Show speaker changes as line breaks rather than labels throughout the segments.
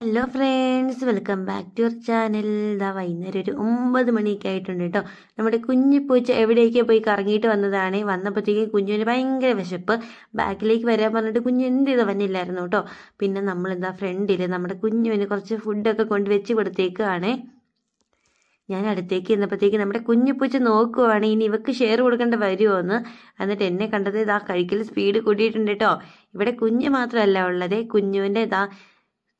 Hello friends welcome back to your channel ഇതാ വൈകുന്നേരം ഒരു ഒമ്പത് മണിയൊക്കെ ആയിട്ടുണ്ട് കേട്ടോ നമ്മുടെ കുഞ്ഞു പൂച്ച എവിടെയൊക്കെ പോയി കറങ്ങിയിട്ട് വന്നതാണ്? വന്നപ്പോഴത്തേക്കും കുഞ്ഞുവിന് ഭയങ്കര വിശപ്പ്. ബാക്കിലേക്ക് വരാൻ പറഞ്ഞിട്ട് കുഞ്ഞു എന്ത് ചെയ്ത് വന്നില്ലായിരുന്നു കേട്ടോ പിന്നെ നമ്മളെന്താ ഫ്രണ്ടിൽ നമ്മുടെ കുഞ്ഞുവിന് കുറച്ച് ഫുഡൊക്കെ കൊണ്ട് വെച്ച് കൊടുത്തേക്കാണ് ഞാൻ അടുത്തേക്ക് ചെന്നപ്പോഴത്തേക്ക് നമ്മുടെ കുഞ്ഞു പൂച്ച നോക്കുവാണ്. ഇനി ഇവക്ക് ഷെയർ കൊടുക്കേണ്ട വരുമോ എന്ന് എന്നിട്ട് എന്നെ കണ്ടത് ഇതാ കഴിക്കൽ സ്പീഡ് കൂട്ടിയിട്ടുണ്ട് കേട്ടോ ഇവിടെ കുഞ്ഞ് മാത്രമല്ല ഉള്ളത്. കുഞ്ഞുവിന്റെ ഇതാ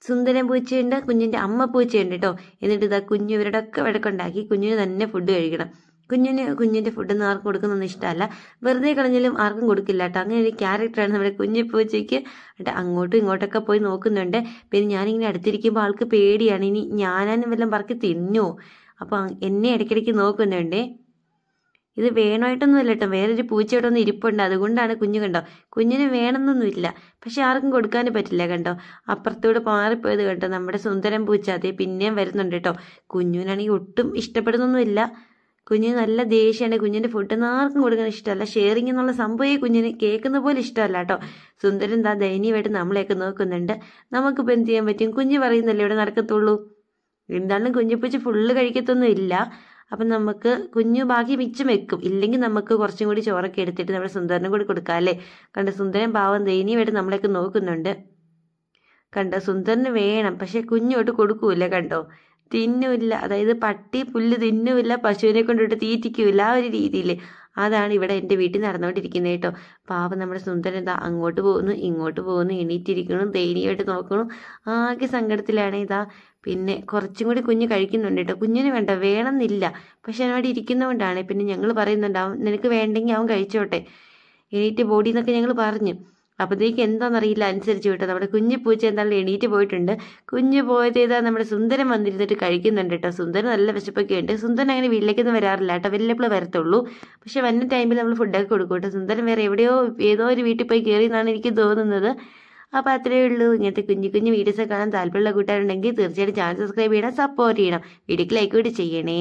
സുന്ദരൻ പൂച്ചയുണ്ട് കുഞ്ഞിന്റെ അമ്മ പൂച്ചയുണ്ട് കേട്ടോ എന്നിട്ട് ഇതാ കുഞ്ഞു ഇവരുടെ ഒക്കെ വഴക്കുണ്ടാക്കി കുഞ്ഞിന് തന്നെ ഫുഡ് കഴിക്കണം. കുഞ്ഞിന് കുഞ്ഞിന്റെ ഫുഡൊന്നും ആർക്കും കൊടുക്കുന്നൊന്നും ഇഷ്ടമല്ല. വെറുതെ കളഞ്ഞാലും ആർക്കും കൊടുക്കില്ല കേട്ടോ അങ്ങനെ ഒരു ക്യാരക്ടറാണ് നമ്മുടെ കുഞ്ഞു പൂച്ചയ്ക്ക്. കേട്ടോ അങ്ങോട്ടും ഇങ്ങോട്ടൊക്കെ പോയി നോക്കുന്നുണ്ട്. പിന്നെ ഞാനിങ്ങനെ അടുത്തിരിക്കുമ്പോൾ ആൾക്ക് പേടിയാണ്. ഇനി ഞാനും വല്ലതും പറക്കി തിന്നോ? അപ്പോൾ എന്നെ ഇടയ്ക്കിടയ്ക്ക് നോക്കുന്നുണ്ടേ. ഇത് വേണമായിട്ടൊന്നുമില്ല കേട്ടോ വേറൊരു പൂച്ച ഇവിടെ ഒന്ന് ഇരിപ്പുണ്ട്. അതുകൊണ്ടാണ് കുഞ്ഞു കണ്ടോ? കുഞ്ഞിന് വേണമെന്നൊന്നുമില്ല. പക്ഷെ ആർക്കും കൊടുക്കാനും പറ്റില്ല കണ്ടോ? അപ്പുറത്തൂടെ മാറിപ്പോയത് കേട്ടോ നമ്മുടെ സുന്ദരം പൂച്ച. അതേ പിന്നെയും വരുന്നുണ്ട് കേട്ടോ. കുഞ്ഞുവിനാണെങ്കിൽ ഒട്ടും ഇഷ്ടപ്പെടുന്നൊന്നുമില്ല. കുഞ്ഞിന് നല്ല ദേഷ്യമാണ് കുഞ്ഞിന്റെ ഫുഡൊന്നും ആർക്കും കൊടുക്കാൻ ഇഷ്ടമല്ല. ഷെയറിങ് എന്നുള്ള സംഭവം ഈ കുഞ്ഞിന് കേൾക്കുന്ന പോലെ ഇഷ്ടമല്ല കേട്ടോ. സുന്ദരൻ എന്താ ദയനീയമായിട്ട് നമ്മളെയൊക്കെ നോക്കുന്നുണ്ട്. നമുക്കിപ്പോൾ എന്ത് ചെയ്യാൻ പറ്റും? കുഞ്ഞ് പറയുന്നല്ലേ ഇവിടെ നടക്കത്തുള്ളൂ? എന്താണെങ്കിലും കുഞ്ഞിപ്പൂച്ച ഫുള്ള് കഴിക്കത്തൊന്നും ഇല്ല അപ്പം നമുക്ക് കുഞ്ഞു ബാക്കി മിച്ചം വെക്കും. ഇല്ലെങ്കിൽ നമുക്ക് കുറച്ചും കൂടി ചോറൊക്കെ എടുത്തിട്ട് നമ്മുടെ സുന്ദരനും കൂടി കൊടുക്കാം അല്ലേ? കണ്ട സുന്ദരൻ പാവം ദയനീയമായിട്ട് നമ്മളെയൊക്കെ നോക്കുന്നുണ്ട്. കണ്ട സുന്ദരന് വേണം പക്ഷെ കുഞ്ഞോട്ട് കൊടുക്കൂല കണ്ടോ? തിന്നൂല്ല അതായത് പട്ടി പുല്ല് തിന്നൂല്ല പശുവിനെ കൊണ്ടിട്ട് തീറ്റിക്കൂല ആ ഒരു രീതിയിൽ അതാണ് ഇവിടെ എന്റെ വീട്ടിൽ നടന്നുകൊണ്ടിരിക്കുന്നത് കേട്ടോ. പാവം നമ്മുടെ സുന്ദരൻ ഇതാ അങ്ങോട്ട് പോകുന്നു ഇങ്ങോട്ട് പോകുന്നു എണീറ്റിരിക്കുന്നു ദയനീയമായിട്ട് നോക്കുന്നു. ആകെ സങ്കടത്തിലാണ് ഇതാ. പിന്നെ കുറച്ചും കൂടി കുഞ്ഞ് കഴിക്കുന്നുണ്ട് കേട്ടോ. കുഞ്ഞിന് വേണ്ട വേണമെന്നില്ല. പക്ഷെ അവിടെ ഇരിക്കുന്നതുകൊണ്ടാണ്. പിന്നെ ഞങ്ങൾ പറയുന്നുണ്ട് അവൻ നിനക്ക് വേണ്ടെങ്കിൽ അവൻ കഴിച്ചോട്ടെ. എണീറ്റ് ബോഡി എന്നൊക്കെ ഞങ്ങൾ പറഞ്ഞു. അപ്പോഴത്തേക്ക് എന്താണെന്നറിയില്ല അനുസരിച്ച് വിട്ടോ നമ്മുടെ കുഞ്ഞു പൂച്ച എന്തായാലും എണീറ്റ് പോയിട്ടുണ്ട്. കുഞ്ഞു പോയത് ഏതാ നമ്മുടെ സുന്ദരം വന്നിരുന്നിട്ട് കഴിക്കുന്നുണ്ട് കേട്ടോ. സുന്ദരൻ നല്ല വിശപ്പൊക്കെ ഉണ്ട്. സുന്ദരൻ അങ്ങനെ വീട്ടിലേക്കൊന്നും വരാറില്ല കേട്ടോ. വല്ലപ്പോഴും വരത്തുള്ളൂ. പക്ഷെ വന്ന ടൈമിൽ നമ്മൾ ഫുഡൊക്കെ കൊടുക്കും കേട്ടോ. സുന്ദരം വേറെ എവിടെയോ ഏതോ ഒരു വീട്ടിൽ പോയി കയറി എന്നാണ് എനിക്ക് തോന്നുന്നത്. അപ്പോൾ അത്രയേ ഉള്ളൂ. ഇങ്ങനത്തെ കുഞ്ഞു കുഞ്ഞു വീഡിയോസ് കാണാൻ താല്പര്യമുള്ള കൂട്ടുകാരുണ്ടെങ്കിൽ തീർച്ചയായിട്ടും ചാനൽ സബ്സ്ക്രൈബ് ചെയ്യണം സപ്പോർട്ട് ചെയ്യണം. വീഡിയോക്ക് ലൈക്ക് കൂടി ചെയ്യണേ.